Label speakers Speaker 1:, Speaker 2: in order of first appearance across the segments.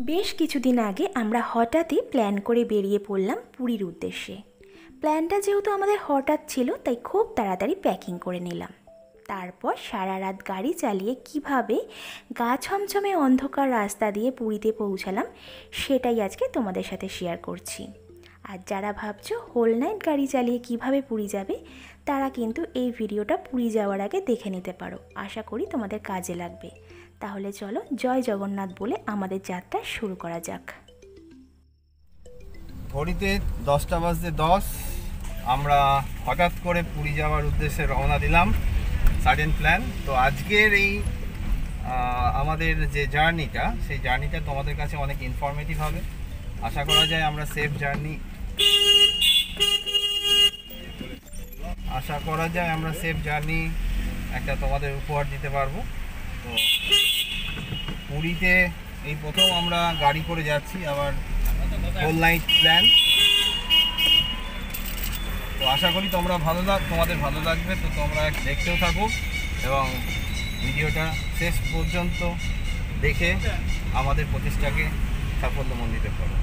Speaker 1: বেশ কিছুদিন আগে আমরা হঠাৎই প্ল্যান করে বেরিয়ে পড়লাম পুরীর উদ্দেশ্যে। প্ল্যানটা যেহেতু আমাদের হঠাৎ ছিল, তাই খুব তাড়াতাড়ি প্যাকিং করে নিলাম। তারপর সারা রাত গাড়ি চালিয়ে কীভাবে গা ছমছমে অন্ধকার রাস্তা দিয়ে পুরীতে পৌঁছালাম, সেটাই আজকে তোমাদের সাথে শেয়ার করছি। আর যারা ভাবছ হোল নাইট গাড়ি চালিয়ে কীভাবে পুরী যাবে, তারা কিন্তু এই ভিডিওটা পুরী যাওয়ার আগে দেখে নিতে পারো। আশা করি তোমাদের কাজে লাগবে। তাহলে চলো জয় জগন্নাথ বলে আমাদের যাত্রা শুরু করা যাক।
Speaker 2: ঘড়িতে দশটা বাজতে দশ। আমরা হঠাৎ করে পুরী যাওয়ার উদ্দেশ্যে রওনা দিলাম। সাডেন প্ল্যান তো আজকের এই আমাদের যে জার্নিটা, সেই জার্নিটা তোমাদের কাছে অনেক ইনফরমেটিভ হবে। আশা করা যায় আমরা সেফ জার্নি আশা করা যায় আমরা সেফ জার্নি একটা তোমাদের উপহার দিতে পারব। পুরীতে এই প্রথম আমরা গাড়ি করে যাচ্ছি আবার হোল নাইট প্ল্যান তো আশা করি তোমরা ভালো লাগ তোমাদের ভালো লাগবে তো তোমরা দেখতেও থাকো এবং ভিডিওটা শেষ পর্যন্ত দেখে আমাদের প্রচেষ্টাকে সাফল্যমণ্ডিত করো।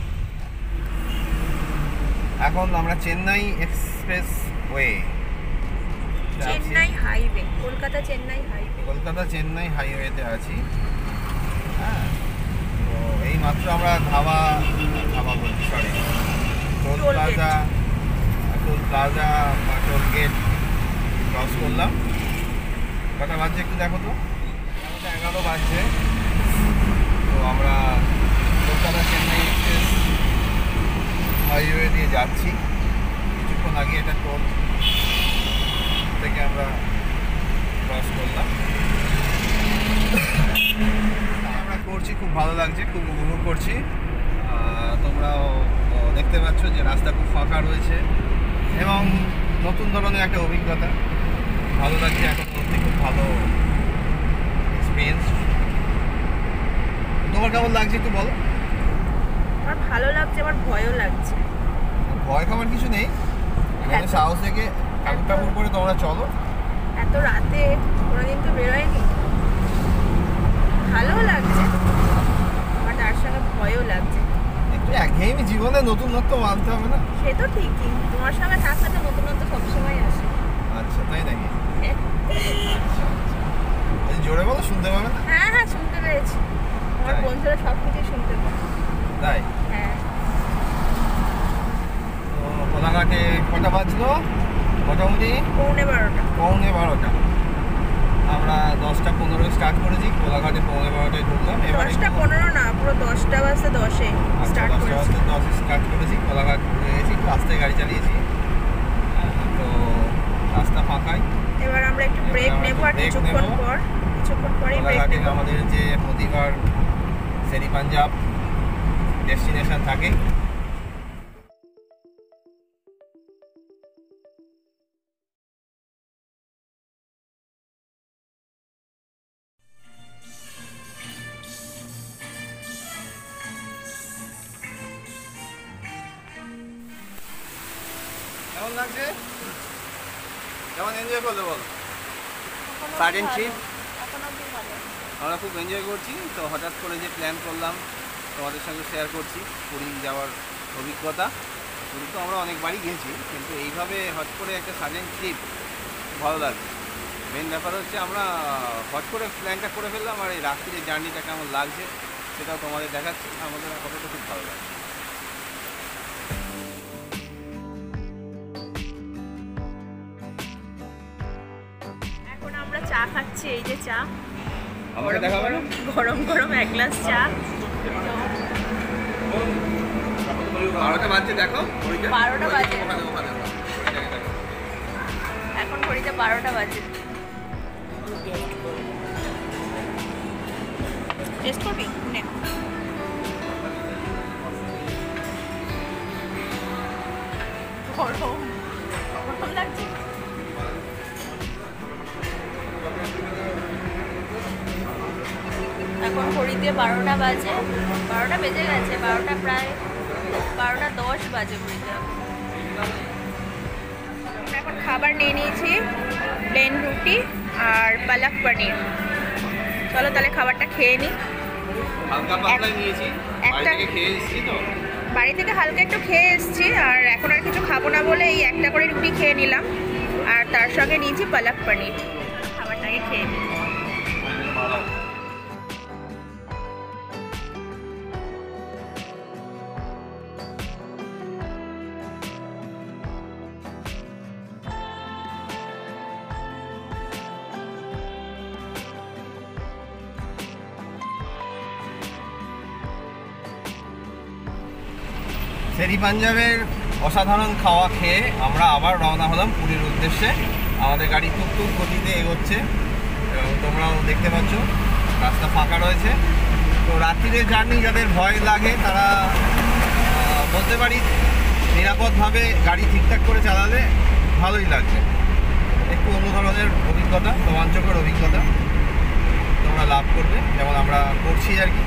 Speaker 2: এখন আমরা Chennai expressway
Speaker 1: Chennai highway Kolkata Chennai highway.
Speaker 2: Kolkata Chennai হাইওয়েতে আছি। হ্যাঁ। তো এই মাত্র আমরা ধাবা ধাবা বলছি sorry toll. Plaza toll plaza বা টোল গেট ক্রস করলাম। কটা বাজছে একটু দেখো তো। এগারো বাজছে। তো আমরা কলকাতা চেন্নাই এক্সপ্রেস হাইওয়ে দিয়ে যাচ্ছি। কিছুক্ষণ আগে এটা টোল থেকে আমরা ক্রস করলাম আমরা করছি খুব ভালো লাগছে খুব উপভোগ করছি। তোমরাও দেখতে পাচ্ছ যে রাস্তা খুব ফাঁকা রয়েছে এবং নতুন ধরনের একটা অভিজ্ঞতা। ভালো লাগছে এখন সত্যি খুব ভালো এক্সপিরিয়েন্স তোমার কেমন লাগছে একটু বলো?
Speaker 1: আমার ভালো লাগছে আমার ভয়ও লাগছে।
Speaker 2: ভয় খাবার কিছু নেই। এখানে সাহস থেকে ঠাকুর ঠাকুর করে তোমরা চলো।
Speaker 1: এত রাতে কোনোদিন তো বেরোয়নি। ভালোও লাগছে আমার তার সঙ্গে ভয়ও লাগছে
Speaker 2: একটু একঘেয়েমি জীবনে নতুনত্ব মানতে হবে না?
Speaker 1: সে তো ঠিকই। তোমার সঙ্গে থাকলে তো নতুনত্ব সবসময় আসে।
Speaker 2: আচ্ছা তাই নাকি? আচ্ছা আচ্ছা। এই জোরে বলো শুনতে পাবে না?
Speaker 1: হ্যাঁ হ্যাঁ শুনতে পেরেছি আমার? বন্ধুরা সব কিছুই শুনতে পায়।
Speaker 2: তাই?
Speaker 1: হ্যাঁ।
Speaker 2: তো কোলাঘাটে কটা বাজলো? মোটামুটি?
Speaker 1: পৌনে বারোটা।
Speaker 2: পৌনে বারোটা। আমরা দশটা পনেরো স্টার্ট করেছি কোলাঘাটে পৌনে বারোটায় ঢুকলাম এবার
Speaker 1: দশটা পনেরো না পুরো দশটা বাজতে দশে
Speaker 2: আচ্ছা
Speaker 1: স্টার্ট
Speaker 2: দশটা
Speaker 1: করেছি।
Speaker 2: বাজতে দশে স্টার্ট করেছি কোলাঘাট ঘুরে গেছি রাস্তায় গাড়ি চালিয়েছি। তো রাস্তা ফাঁকাই।
Speaker 1: এবার আমরা একটু ব্রেক নেব আর কিছুক্ষণ পর কিছুক্ষণ পরেই ব্রেক নেব।
Speaker 2: আমাদের যে প্রতিবার সেরি পাঞ্জাব ডেস্টিনেশন থাকে তো হঠাৎ করে যে প্ল্যান করলাম, তোমাদের সঙ্গে শেয়ার করছি, পুরী যাওয়ার অভিজ্ঞতা। পুরী তো আমরা অনেকবারই গেছি, কিন্তু এইভাবে হট করে একটা সাডেন ট্রিপ ভালো লাগছে। মেন ব্যাপার হচ্ছে আমরা হট করে প্ল্যানটা করে ফেললাম, আর এই রাত্রির জার্নিটা কেমন লাগছে সেটাও তোমাদের দেখাচ্ছি। আমাদের আপাতত খুব ভালো লাগছে।
Speaker 1: আমরা চা খাচ্ছি, এই যে চা।
Speaker 2: না?
Speaker 1: গরম গরম এক গ্লাস চা।
Speaker 2: বারোটা বাজছে দেখো।
Speaker 1: বারোটা বাজে। এখন ঘড়িতে বারোটা বাজে। টেস্ট করবি? নে। বারোটা বাজে বারোটা বেজে গেছে বারোটা প্রায় বারোটা দশ বাজে ঘড়িতে এখন খাবার নিয়ে নিয়েছি প্লেন রুটি আর পালক পনির। চলো তাহলে খাবারটা খেয়ে নিই
Speaker 3: একটা- বাড়ি থেকে হালকা একটু খেয়ে এসেছি আর এখন আর কিছু খাব না বলে এই একটা করে রুটি খেয়ে নিলাম। আর তার সঙ্গে নিয়েছি পালক পনির। খাবারটাকে খেয়ে নিই
Speaker 2: পাঞ্জাবের অসাধারণ খাওয়া খেয়ে আমরা আবার রওনা হলাম পুরীর উদ্দেশ্যে। আমাদের গাড়ি টুকটুক গতিতে এগোচ্ছে। এবং তোমরাও দেখতে পাচ্ছ, রাস্তা ফাঁকা রয়েছে। তো রাত্রিরে জার্নি যাদের ভয় লাগে, তারা বলতে পারি নিরাপদভাবে গাড়ি ঠিকঠাক করে চালালে ভালোই লাগছে একটু অন্য ধরনের অভিজ্ঞতা, রোমাঞ্চকর অভিজ্ঞতা তোমরা লাভ করবে। যেমন আমরা করছি আর কি।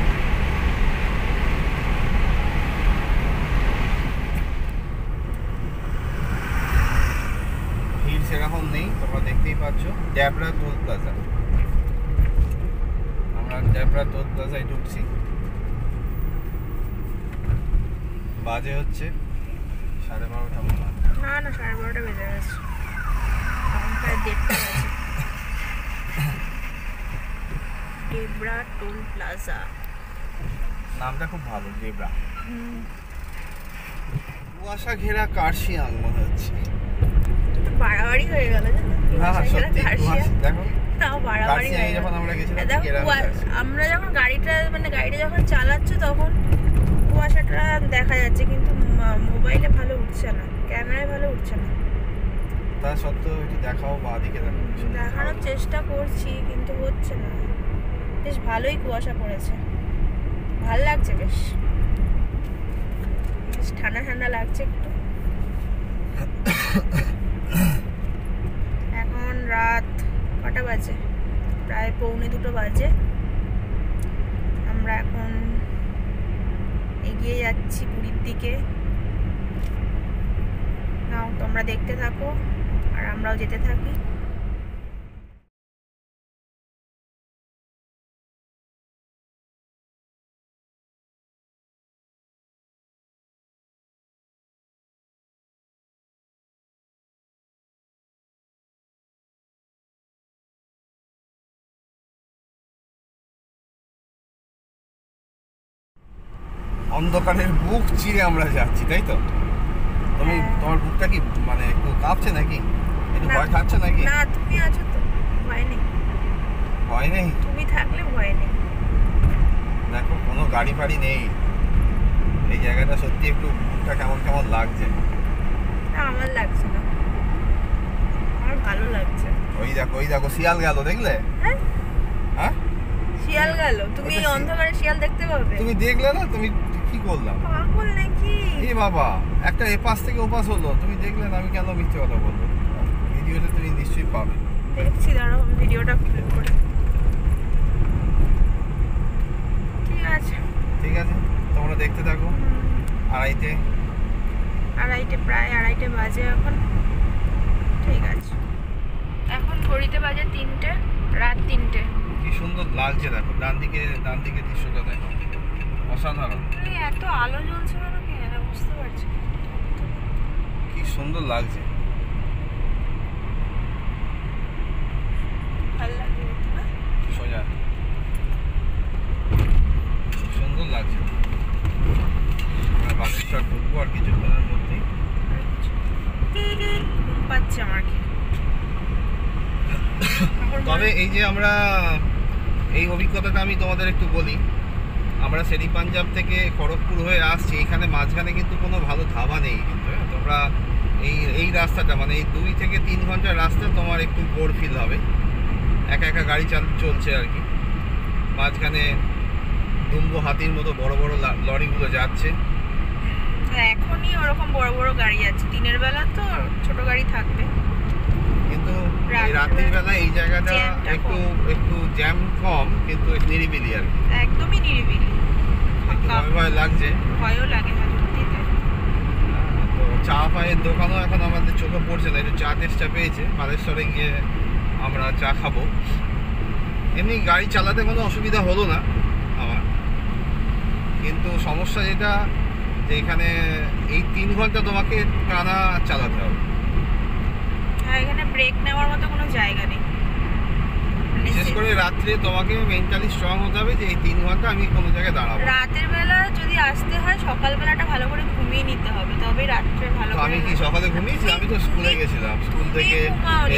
Speaker 2: সেরকম নেই তোমরা দেখতেই পাচ্ছ ড্যাবরা টোল প্লাজা আমরা ড্যাবরা টোল প্লাজায় ঢুকছি। বাজে হচ্ছে সাড়ে বারোটা
Speaker 3: না না সাড়ে বারোটা বেজে গেছে। প্রায় দেড়টা ডেবরা টোল প্লাজা
Speaker 2: নামটা খুব ভালো ডেবরা কুয়াশা ঘেরা কার্শিয়াং মনে হচ্ছে।
Speaker 3: বাড়াবাড়ি হয়ে গেল
Speaker 2: আমরা
Speaker 3: যখন গাড়িটা মানে গাড়িটা যখন চালাচ্ছি তখন কুয়াশাটা দেখা যাচ্ছে কিন্তু মোবাইলে ভালো উঠছে না ক্যামেরায় ভালো উঠছে না।
Speaker 2: তা সত্ত্বেও একটু দেখাও বা দিকে
Speaker 3: দেখানোর চেষ্টা করছি কিন্তু হচ্ছে না। বেশ ভালোই কুয়াশা পড়েছে। ভালো লাগছে বেশ। বেশ ঠান্ডা ঠান্ডা লাগছে একটু। রাত কটা বাজে? প্রায় পৌনে দুটো বাজে। আমরা এখন এগিয়ে যাচ্ছি পুরীর দিকে। নাও, তোমরা দেখতে থাকো, আর আমরাও যেতে থাকি।
Speaker 2: অন্ধকারের বুক চিরে আমরা যাচ্ছি তাই তো? তুমি
Speaker 3: হ্যাঁ।
Speaker 2: তোমার বুকটা কি মানে একটু কাঁপছে নাকি? একটু। ভয় খাচ্ছে নাকি?
Speaker 3: না তুমি আছো তো ভয় নেই।
Speaker 2: ভয় নেই?
Speaker 3: তুমি থাকলে ভয় নেই।
Speaker 2: দেখো কোনো গাড়ি ফাড়ি নেই। এই জায়গাটা সত্যি একটু বুকটা কেমন কেমন লাগছে।
Speaker 3: না আমার লাগছে না। আমার ভালো লাগছে।
Speaker 2: ওই দেখো ওই দেখো শিয়াল গেল দেখলে?
Speaker 3: হ্যাঁ। শিয়াল গেল। তুমি এই অন্ধকারে শিয়াল দেখতে পাবে।
Speaker 2: তুমি দেখলে না? তুমি কি করলাম?
Speaker 3: পাগল নাকি?
Speaker 2: এ বাবা একটা এপাশ থেকে ওপাশ হলো। তুমি দেখলে না আমি কেন মিথ্যে কথা বলব? ভিডিওটা তুমি নিশ্চয়ই পাবে।
Speaker 3: দেখছি দাঁড়াও আমি ভিডিওটা প্লে করে ঠিক আছে।
Speaker 2: ঠিক আছে তোমরা দেখতে থাকো।
Speaker 3: হুম,
Speaker 2: আড়াইটে।
Speaker 3: আড়াইটে প্রায় আড়াইটে বাজে এখন। ঠিক আছে। এখন ঘড়িতে বাজে তিনটে রাত তিনটে।
Speaker 2: লাগছে দেখো ডান দিকে ডান দিকে দৃশ্যটা দেখো। অসাধারণ।
Speaker 3: এই এত আলো জ্বলছে কেন কি? বুঝতে পারছি
Speaker 2: কি সুন্দর লাগছে? সোজা। সুন্দর লাগছে। ঢুকবো আর কিছুক্ষণের মধ্যেই।
Speaker 3: পাচ্ছে আমার কি
Speaker 2: তবে এই যে আমরা এই অভিজ্ঞতাটা আমি তোমাদের একটু বলি। আমরা সেরি পাঞ্জাব থেকে খড়গপুর হয়ে আসছি এখানে মাঝখানে কিন্তু কোনো ভালো ধাবা নেই কিন্তু হ্যাঁ? তোমরা এই এই রাস্তাটা মানে এই দুই থেকে তিন ঘণ্টার রাস্তা তোমার একটু বোর ফিল হবে। একা একা গাড়ি চাল চলছে আর কি। মাঝখানে দুম্বো হাতির মতো বড় বড় লরিগুলো যাচ্ছে।
Speaker 3: হ্যাঁ, এখনই ওরকম বড় বড় গাড়ি আছে। দিনের বেলা তো ছোট গাড়ি থাকবে।
Speaker 2: কিন্তু এই জায়গাটা একটু একটু জ্যাম কম কিন্তু নিরিবিলি আর
Speaker 3: একদমই নিরিবিলি।
Speaker 2: ভয় ভয় লাগছে।
Speaker 3: ভয়ও লাগে।
Speaker 2: তো চা পায়ের দোকানও এখন আমাদের চোখে পড়ছে না একটু চা টেস্টটা পেয়েছে। বালেশ্বরে গিয়ে আমরা চা খাব। এমনি গাড়ি চালাতে কোনো অসুবিধা হলো না আমার। কিন্তু সমস্যা যেটা যে এখানে এই তিন ঘণ্টা তোমাকে টানা চালাতে হবে।
Speaker 3: এখানে ব্রেক নেওয়ার মতো কোনো জায়গা নেই।
Speaker 2: বিশেষ করে রাত্রে তোমাকে মেন্টালি স্ট্রং হতে হবে যে এই তিন ঘণ্টা আমি কোনো জায়গায় দাঁড়াবো।
Speaker 3: রাতের বেলা যদি আসতে হয় সকালবেলাটা ভালো করে ঘুমিয়ে নিতে হবে। তবেই রাত্রে ভালো
Speaker 2: আমি কি সকালে ঘুমিয়েছি? আমি তো স্কুলে গেছিলাম। স্কুল থেকে।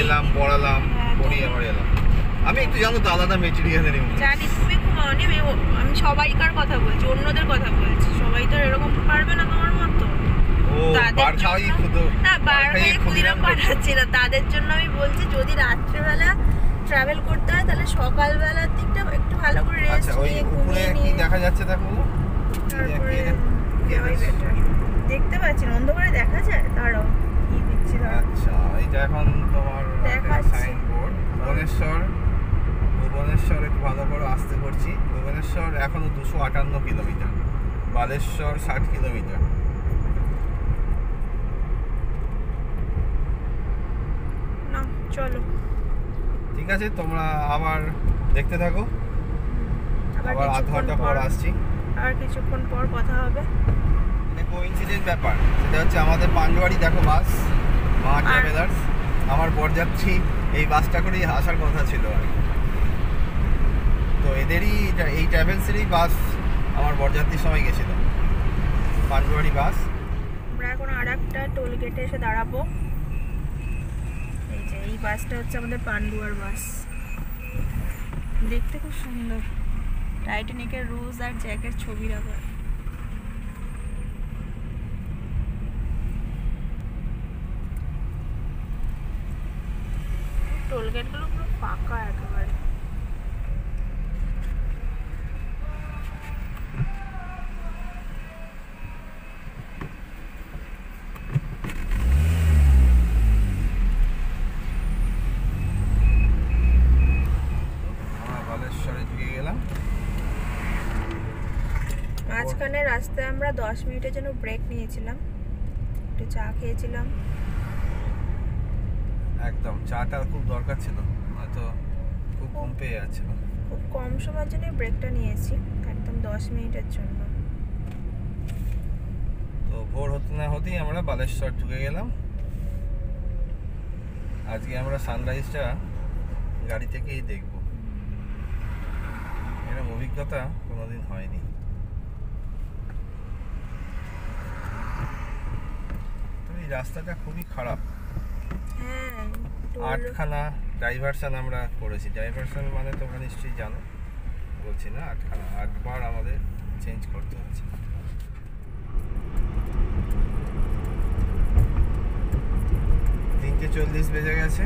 Speaker 2: এলাম পড়ালাম
Speaker 3: হ্যাঁ,
Speaker 2: আবার এলাম। আমি একটু জানো তো আলাদা মেটেরিয়ালের
Speaker 3: জানি তুমি ঘুমাওনি? আমি আমি সবাইকার কথা বলছি অন্যদের কথা বলছি। সবাই তো এরকম পারবে না তোমার তাদের জন্য- না
Speaker 2: বার
Speaker 3: হয়ে ক্ষুদিরাম পাঠাচ্ছি না তাদের জন্য আমি বলছি যদি রাত্রেবেলা ট্রাভেল করতে হয় তাহলে সকালবেলার দিকটা একটু ভালো করে রেস্ট
Speaker 2: আচ্ছা
Speaker 3: নিয়ে ঘুমিয়ে নিয়ে।
Speaker 2: দেখা যাচ্ছে দেখো।
Speaker 3: দেখতে অন্ধকারে দেখা যায়? দাঁড়াও কি দিচ্ছি
Speaker 2: আচ্ছা এটা এখন তোমার। সাইনবোর্ড ভুবনেশ্বর ভুবনেশ্বর একটু ভালো করে আসতে করছি ভুবনেশ্বর এখনও দুশো আটান্ন কিলোমিটার বালেশ্বর ষাট কিলোমিটার
Speaker 3: না চলো।
Speaker 2: ঠিক আছে তোমরা আবার দেখতে থাকো।
Speaker 3: আবার
Speaker 2: আধ ঘণ্টা পর আসছি।
Speaker 3: আর কিছুক্ষণ পর কথা হবে।
Speaker 2: কোইন্সিডেন্ট ব্যাপার। সেটা হচ্ছে আমাদের পান্ডুয়ারি দেখো বাস মা ট্রাভেলার্স আমার বরযাত্রী এই বাসটা করেই আসার কথা ছিল আর। তো এদেরই এই ট্রাভেলসেরই বাস আমার বরযাত্রীর সময় গেছিল। পান্ডুয়ারি বাস।
Speaker 3: আমরা এখন আর একটা টোল গেটে এসে দাঁড়াবো। বাসটা হচ্ছে আমাদের পান্ডুয়ার বাস। দেখতে খুব সুন্দর। টাইটানিকের রোজ আর জ্যাকের ছবি রাখা টোল গেটগুলো পুরো ফাঁকা একেবারে
Speaker 2: আমরা বালেশ্বরে ঢুকে গেলাম
Speaker 3: রাস্তায় আমরা দশ মিনিটের জন্য ব্রেক নিয়েছিলাম। একটু চা খেয়েছিলাম।
Speaker 2: একদম চাটা খুব দরকার ছিল হয়তো খুব কম পেয়ে যাচ্ছিল।
Speaker 3: খুব কম সময়ের জন্য ব্রেকটা নিয়েছি একদম দশ মিনিটের জন্য।
Speaker 2: তো ভোর হতে না হতেই আমরা বালেশ্বর ঢুকে গেলাম। আজকে আমরা সানরাইজটা গাড়ি থেকেই দেখব। এরকম অভিজ্ঞতা কোনোদিন হয়নি তো এই রাস্তাটা খুবই খারাপ।
Speaker 3: হ্যাঁ
Speaker 2: আটখানা ডাইভারশন আমরা করেছি। ডাইভারশন মানে তোমরা নিশ্চয়ই জানো। বলছি না আটখানা আটবার আমাদের চেঞ্জ করতে হচ্ছে। তিনটে চল্লিশ বেজে গেছে।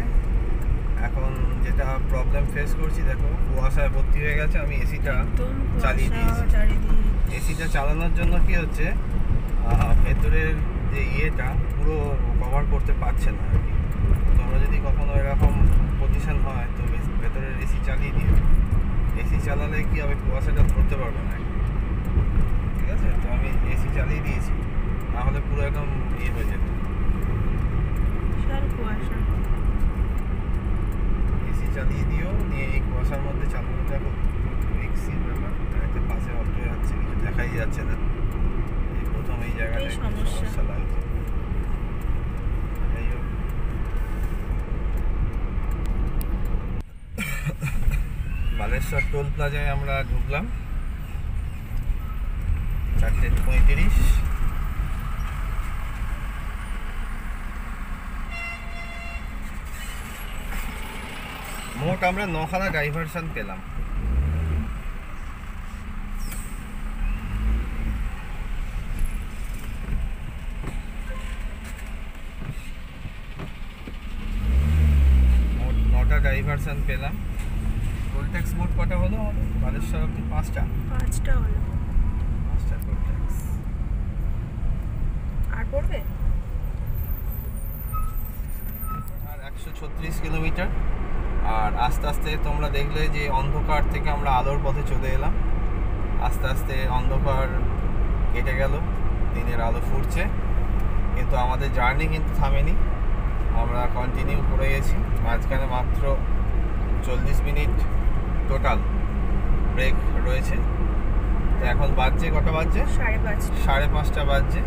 Speaker 2: এখন যেটা প্রবলেম ফেস করছি দেখো কুয়াশায় ভর্তি হয়ে গেছে। আমি এসিটা চালিয়ে দিয়েছি। এসিটা চালানোর জন্য কি হচ্ছে ভেতরের যে ইয়েটা পুরো কভার করতে পারছে না আর কি। তোমরা যদি কখনো এরকম পজিশন হয় তো ভেতরের এসি চালিয়ে দিও। এসি চালালে কি হবে? কুয়াশাটা ধরতে পারবে না ঠিক আছে? তো আমি এসি চালিয়ে দিয়েছি। নাহলে পুরো একদম ইয়ে হয়ে যেত। এসি চালিয়ে দিও নিয়ে এই কুয়াশার মধ্যে চালানোটা খুব রিক্সির ব্যাপার। একটা পাশে অল্টো যাচ্ছে কিছু দেখাই যাচ্ছে না। এই জায়গাটা
Speaker 3: সমস্যা।
Speaker 2: সমস্যা লাগছে। বালেশ্বর টোল প্লাজায় আমরা ঢুকলাম। চারটে পঁয়ত্রিশ। মোট আমরা নখানা ডাইভারশন পেলাম মোট নটা পেলাম। টোল ট্যাক্স মোট কটা হলো? আমাদের বালেশ্বর অব্দি পাঁচটা।
Speaker 3: পাঁচটা হলো।
Speaker 2: পাঁচটা টোল ট্যাক্স
Speaker 3: আর পড়বে?
Speaker 2: আর একশো ছত্রিশ কিলোমিটার। আর আস্তে আস্তে তোমরা দেখলে যে অন্ধকার থেকে আমরা আলোর পথে চলে এলাম। আস্তে আস্তে অন্ধকার কেটে গেল। দিনের আলো ফুটছে। কিন্তু আমাদের জার্নি কিন্তু থামেনি। আমরা কন্টিনিউ করে গেছি। মাঝখানে মাত্র চল্লিশ মিনিট টোটাল ব্রেক রয়েছে। তো এখন বাজছে কটা বাজছে?
Speaker 3: সাড়ে পাঁচ
Speaker 2: সাড়ে পাঁচটা বাজছে।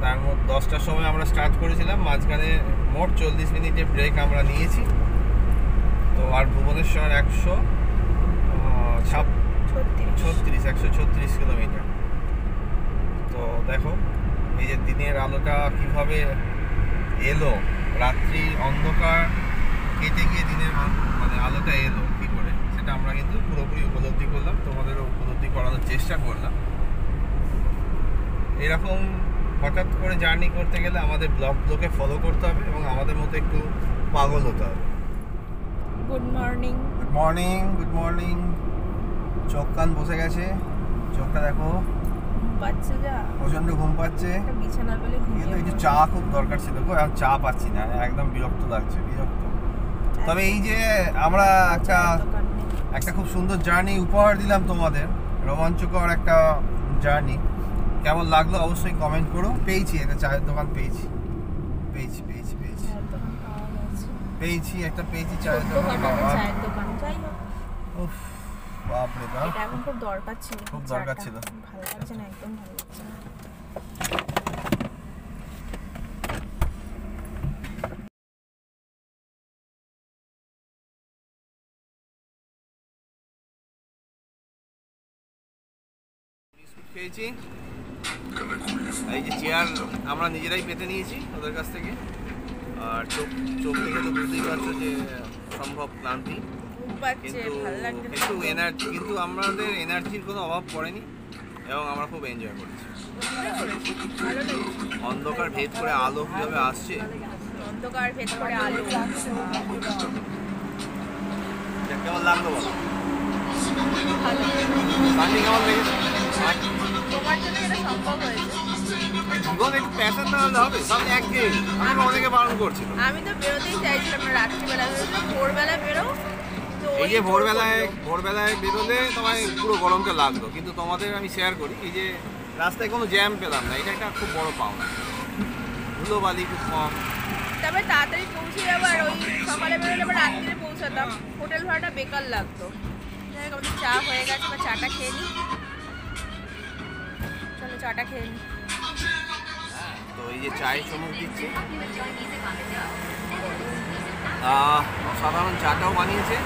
Speaker 2: তার মধ্যে দশটার সময় আমরা স্টার্ট করেছিলাম মাঝখানে মোট চল্লিশ মিনিটে ব্রেক আমরা নিয়েছি। তো আর ভুবনেশ্বর একশো ছাপ
Speaker 3: ছত্রিশ।
Speaker 2: একশো ছত্রিশ কিলোমিটার। তো দেখো এই যে দিনের আলোটা কীভাবে এলো রাত্রি অন্ধকার কেটে গিয়ে দিনের আলো- মানে আলোটা এলো কি করে? সেটা আমরা কিন্তু পুরোপুরি উপলব্ধি করলাম তোমাদেরও উপলব্ধি করানোর চেষ্টা করলাম। এরকম হঠাৎ করে জার্নি করতে গেলে আমাদের ব্লগগুলোকে ফলো করতে হবে এবং আমাদের মতো একটু পাগল হতে হবে।
Speaker 3: Good morning
Speaker 2: good morning good morning চোখ কান বসে গেছে। চোখটা দেখো।
Speaker 3: যা।
Speaker 2: প্রচণ্ড ঘুম পাচ্ছে।
Speaker 3: একটা বিছানা পেলে ঘুমিয়ে
Speaker 2: কিন্তু একটু চা খুব দরকার ছিল গো এখন চা পাচ্ছি না একদম বিরক্ত লাগছে বিরক্ত। তবে এই যে আমরা একটা। একটা খুব সুন্দর জার্নি উপহার দিলাম তোমাদের রোমাঞ্চকর একটা জার্নি কেমন লাগল অবশ্যই কমেন্ট করো। পেয়েছি একটা চায়ের দোকান পেয়েছি। পেয়েছি পেয়েছি পেয়েছি। পেয়েছি একটা পেয়েছি চায়ের দোকান উফ বাপরে বাপ।
Speaker 3: খুব দরকার ছিল
Speaker 2: খুব দরকার ছিল।
Speaker 3: ভালো লাগছে না একদম ভালো লাগছে
Speaker 2: খেয়েছি এই যে চেয়ার আমরা নিজেরাই পেতে নিয়েছি ওদের কাছ থেকে। আর চোখ চোখ থেকে তো বুঝতেই পারছ যে সম্ভব ক্লান্তি। কিন্তু এনার্জি কিন্তু আমাদের এনার্জির কোনো অভাব পড়েনি এবং আমরা খুব এনজয় করেছি। অন্ধকার ভেদ করে আলো কীভাবে আসছে?
Speaker 3: অন্ধকার ভেদ করে আলো।
Speaker 2: কেমন লাগল বলো? কেমন লেগেছে?
Speaker 3: তোমার জন্য এটা সম্ভব হয়েছে। আমি তো বেরোতেই চাইছিলাম না রাত্রিবেলা ভোরবেলা বেরো। তো
Speaker 2: এই যে ভোরবেলায় ভোরবেলায় বেরোলে তোমায় পুরো গরমটা লাগল। কিন্তু তোমাদের আমি শেয়ার করি এই যে রাস্তায় কোনো জ্যাম পেলাম না। এটা একটা খুব বড় পাওনা। ধুলোবালি খুব কম।
Speaker 3: তবে তাড়াতাড়ি পৌঁছে যাব আর ওই সকালে বেরোলে আবার রাত্রিরে পৌঁছাতাম। হোটেল ভাড়াটা বেকার লাগতো। যাই হোক চা হয়ে গেছে বা চাটা খেয়ে নিই। চাটা খেয়ে নিই
Speaker 2: তো এই যে চায়ের চমক দিচ্ছে। আহ, সাধারণ চাটাও বানিয়েছে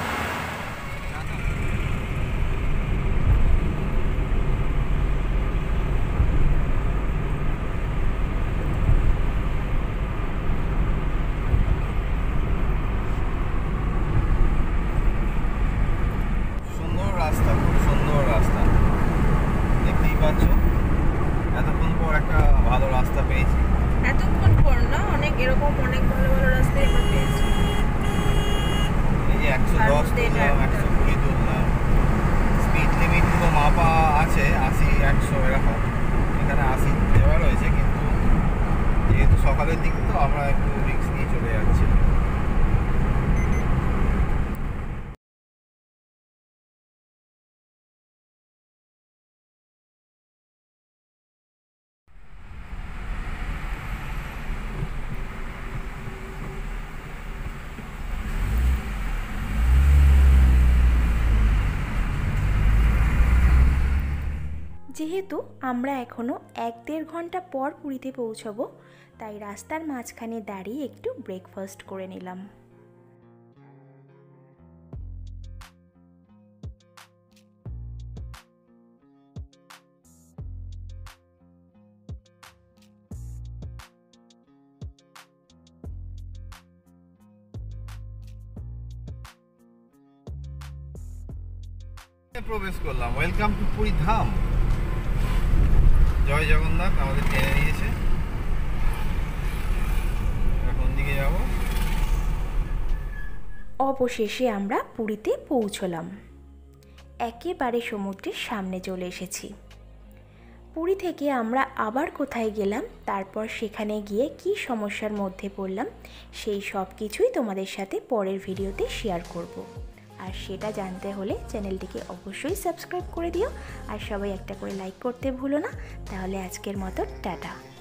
Speaker 2: সুন্দর রাস্তা খুব সুন্দর রাস্তা দেখতেই পাচ্ছ এতক্ষণ পর একটা ভালো রাস্তা পেয়েছি।
Speaker 3: এতক্ষণ পর না? অনেক এরকম অনেক ভালো ভালো রাস্তাই আমরা পেয়েছি।
Speaker 2: এই যে একশো দশ
Speaker 3: দিলাম
Speaker 2: তুললাম একশো কুড়ি তুললাম স্পিড লিমিট তো মাপা আছে আশি একশো এরকম। এখানে আশি দেওয়া রয়েছে কিন্তু যেহেতু সকালের দিক তো আমরা একটু রিক্স নিয়ে চলে যাচ্ছি।
Speaker 1: যেহেতু আমরা এখনও এক দেড় ঘণ্টা পর পুরীতে পৌঁছবো, তাই রাস্তার মাঝখানে দাঁড়িয়ে একটু ব্রেকফাস্ট করে নিলাম।
Speaker 2: প্রবেশ করলাম। ওয়েলকাম টু পুরী ধাম জয় জগন্নাথ, আমাদের টেনে নিয়েছে কোন দিকে যাব?
Speaker 1: অবশেষে আমরা পুরীতে পৌঁছলাম। একেবারে সমুদ্রের সামনে চলে এসেছি। পুরী থেকে আমরা আবার কোথায় গেলাম, তারপর সেখানে গিয়ে কি সমস্যার মধ্যে পড়লাম, সেই সব কিছুই তোমাদের সাথে পরের ভিডিওতে শেয়ার করব। আর সেটা জানতে হলে চ্যানেলটিকে অবশ্যই সাবস্ক্রাইব করে দিও। আর সবাই একটা করে লাইক করতে ভুলো না। তাহলে আজকের মতো, টাটা।